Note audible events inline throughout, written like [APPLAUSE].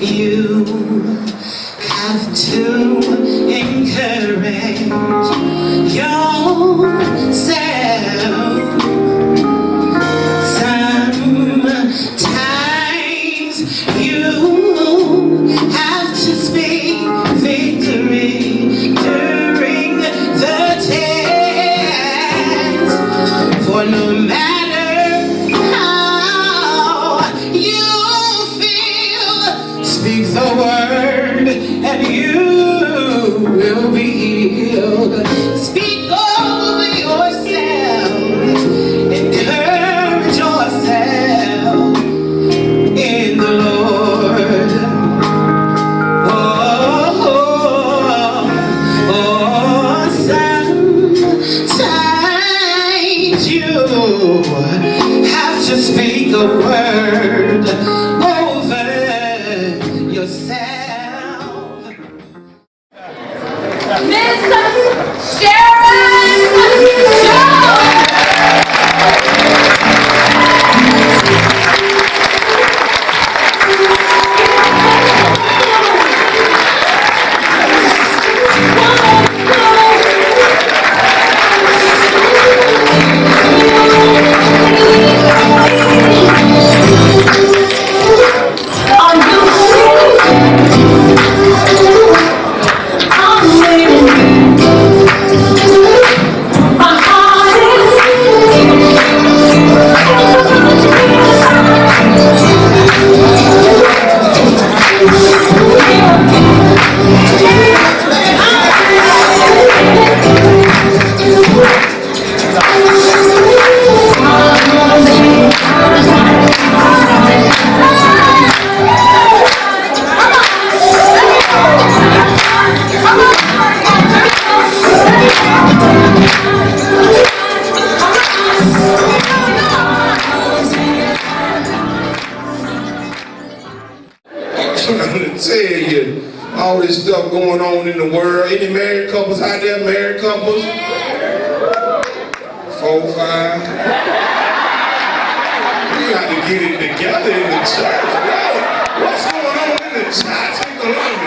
you have to encourage your you have to speak a word over yourself. Miss Sharon! Tell you all this stuff going on in the world. Any married couples out there? Married couples? Four, five. We got to get it together in the church. What's going on in the church? Take a look.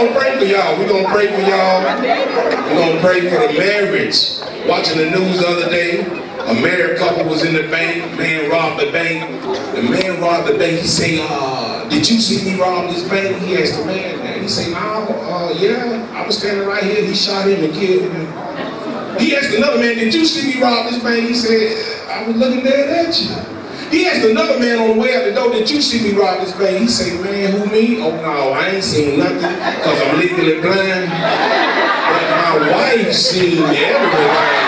gonna pray for y'all. We're gonna pray for y'all. We're gonna pray for the marriage. Watching the news the other day, a married couple was in the bank, man robbed the bank. The man robbed the bank. He say, uh, did you see me rob this bank? He asked the man man. He say, no, uh, yeah, I was standing right here. He shot him and killed him. He asked another man, did you see me rob this bank? He said, I was looking dead at you. He asked another man on the way out the door, did you see me rob this bank? He said, man, who me? Oh no, I ain't seen nothing because I'm legally blind. But my wife seen everything.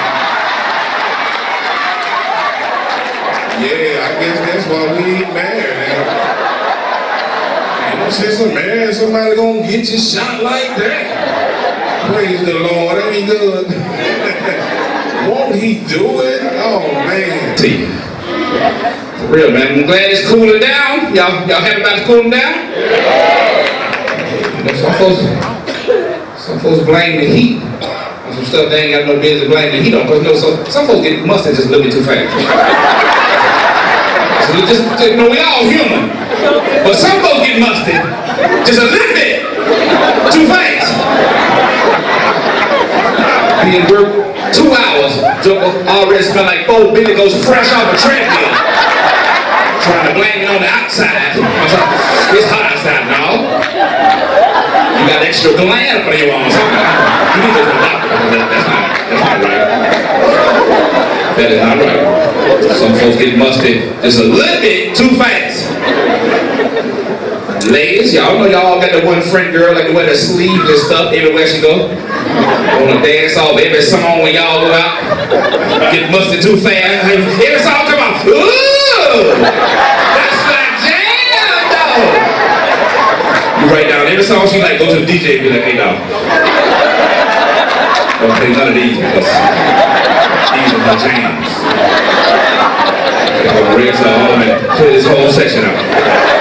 Yeah, I guess that's why we ain't married. You said some man, somebody gonna get you shot like that. Praise the Lord, that ain't good. [LAUGHS] Won't he do it? Oh man. For real, man. I'm glad it's cooling down. Y'all, y'all happy about it cooling down? Yeah. You know, some folks, some folks blame the heat on some stuff they ain't got no business blaming the heat on. Cause you know, so, some folks get mustard just a little bit too fast. so just, just, you know, we all human, but some folks get musty just a little bit too fast Being in two hours, already smell like four Billy goes fresh off a treadmill outside. It's hot outside now. You got extra gland for your arms. You need to doctor. That's not, that's not right. That is not right. Some folks get musty just a little bit too fast. Ladies, y'all know y'all got the one friend girl like the wear the sleeves and stuff everywhere she go. On the dance off every song when y'all go out. Get musty too fast. Every song come on. Ooh! song, she like go to the DJ and be like, hey dog. Don't play none of these because these are her jams. bring some home and clear this whole section out.